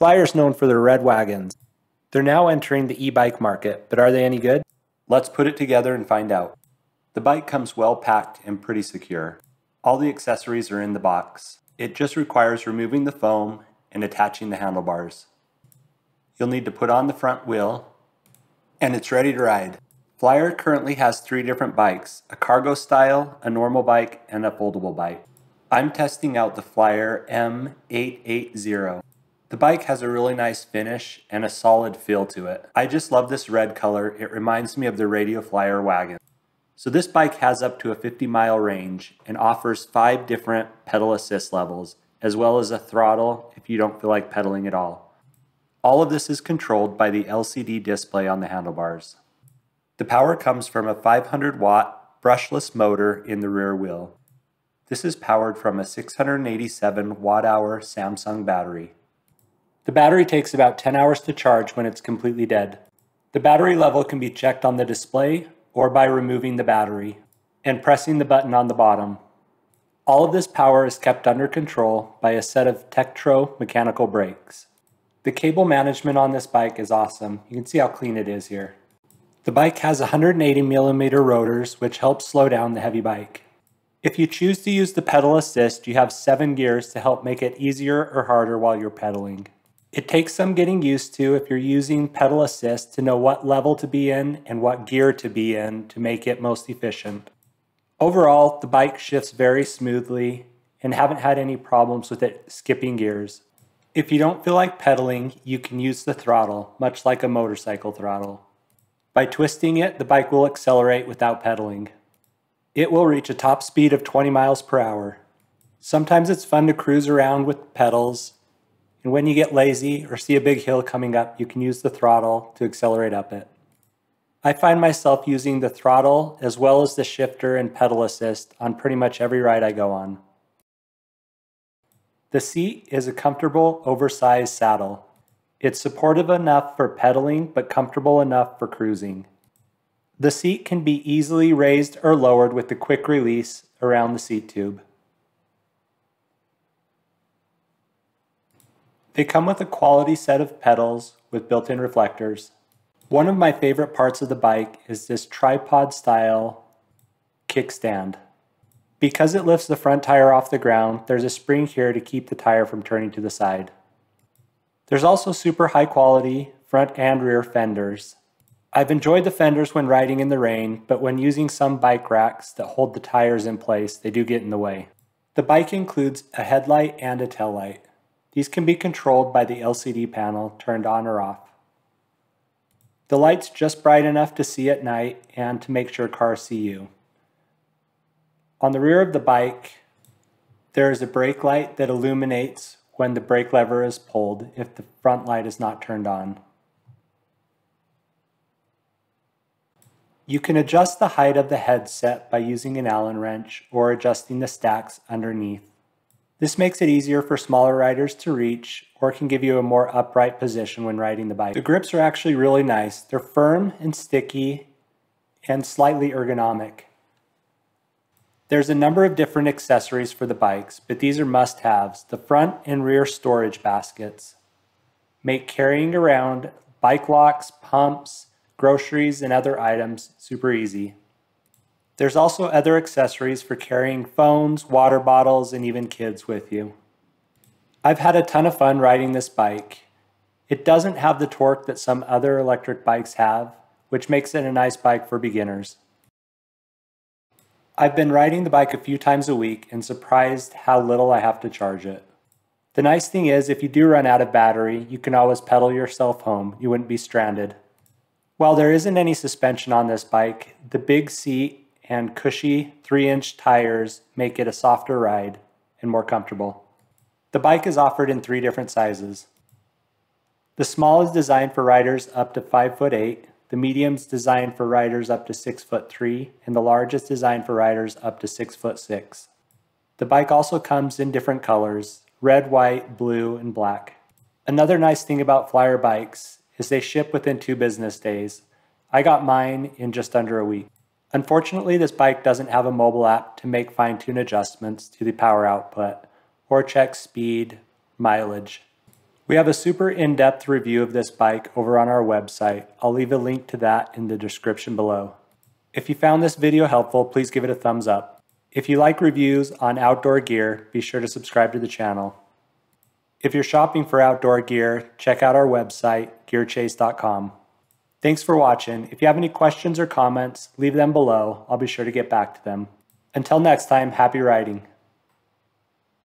Flyer's known for their red wagons. They're now entering the e-bike market, but are they any good? Let's put it together and find out. The bike comes well packed and pretty secure. All the accessories are in the box. It just requires removing the foam and attaching the handlebars. You'll need to put on the front wheel and it's ready to ride. Flyer currently has three different bikes, a cargo style, a normal bike, and a foldable bike. I'm testing out the Flyer M880. The bike has a really nice finish and a solid feel to it. I just love this red color. It reminds me of the Radio Flyer wagon. So this bike has up to a 50 mile range and offers five different pedal assist levels, as well as a throttle if you don't feel like pedaling at all. All of this is controlled by the LCD display on the handlebars. The power comes from a 500 watt brushless motor in the rear wheel. This is powered from a 687 watt hour Samsung battery. The battery takes about 10 hours to charge when it's completely dead. The battery level can be checked on the display or by removing the battery and pressing the button on the bottom. All of this power is kept under control by a set of Tektro mechanical brakes. The cable management on this bike is awesome. You can see how clean it is here. The bike has 180 millimeter rotors, which helps slow down the heavy bike. If you choose to use the pedal assist, you have seven gears to help make it easier or harder while you're pedaling. It takes some getting used to if you're using pedal assist to know what level to be in and what gear to be in to make it most efficient. Overall, the bike shifts very smoothly and haven't had any problems with it skipping gears. If you don't feel like pedaling, you can use the throttle, much like a motorcycle throttle. By twisting it, the bike will accelerate without pedaling. It will reach a top speed of 20 miles per hour. Sometimes it's fun to cruise around with pedals and when you get lazy or see a big hill coming up, you can use the throttle to accelerate up it. I find myself using the throttle as well as the shifter and pedal assist on pretty much every ride I go on. The seat is a comfortable, oversized saddle. It's supportive enough for pedaling, but comfortable enough for cruising. The seat can be easily raised or lowered with the quick release around the seat tube. They come with a quality set of pedals with built-in reflectors. One of my favorite parts of the bike is this tripod style kickstand. Because it lifts the front tire off the ground, there's a spring here to keep the tire from turning to the side. There's also super high quality front and rear fenders. I've enjoyed the fenders when riding in the rain, but when using some bike racks that hold the tires in place, they do get in the way. The bike includes a headlight and a tail light. These can be controlled by the LCD panel turned on or off. The light's just bright enough to see at night and to make sure cars see you. On the rear of the bike, there is a brake light that illuminates when the brake lever is pulled if the front light is not turned on. You can adjust the height of the headset by using an Allen wrench or adjusting the stacks underneath. This makes it easier for smaller riders to reach or can give you a more upright position when riding the bike. The grips are actually really nice. They're firm and sticky and slightly ergonomic. There's a number of different accessories for the bikes, but these are must-haves. The front and rear storage baskets make carrying around bike locks, pumps, groceries, and other items super easy. There's also other accessories for carrying phones, water bottles, and even kids with you. I've had a ton of fun riding this bike. It doesn't have the torque that some other electric bikes have, which makes it a nice bike for beginners. I've been riding the bike a few times a week and surprised how little I have to charge it. The nice thing is, if you do run out of battery, you can always pedal yourself home. You wouldn't be stranded. While there isn't any suspension on this bike, the big seat and cushy 3-inch tires make it a softer ride and more comfortable. The bike is offered in three different sizes. The small is designed for riders up to 5 foot 8, the medium is designed for riders up to 6 foot 3, and the large is designed for riders up to 6 foot 6. The bike also comes in different colors, red, white, blue, and black. Another nice thing about Flyer bikes is they ship within two business days. I got mine in just under a week. Unfortunately, this bike doesn't have a mobile app to make fine-tune adjustments to the power output or check speed, mileage. We have a super in-depth review of this bike over on our website. I'll leave a link to that in the description below. If you found this video helpful, please give it a thumbs up. If you like reviews on outdoor gear, be sure to subscribe to the channel. If you're shopping for outdoor gear, check out our website, gearchase.com. Thanks for watching. If you have any questions or comments, leave them below. I'll be sure to get back to them. Until next time, happy riding.